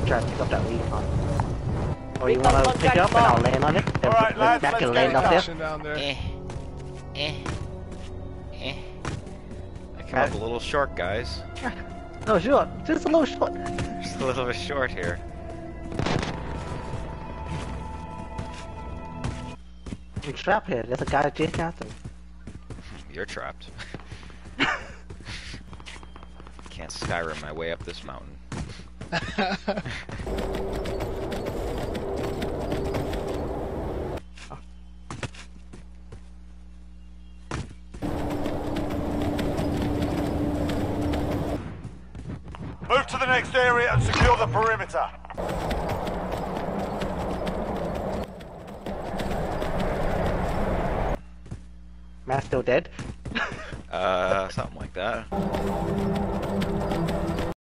to try to pick up that lead on. Or you wanna pick it up and I'll land on it? Then Alright, then lads, Jack let's can get land up there. Down there. Eh. Eh. Eh. I came up a little short, guys. No, short. Just a little short. Just a little bit short here. I'm trapped here. There's a guy chasing after me. You're trapped. Can't Skyrim my way up this mountain. Move to the next area and secure the perimeter. Matt's still dead. Uh, something like that.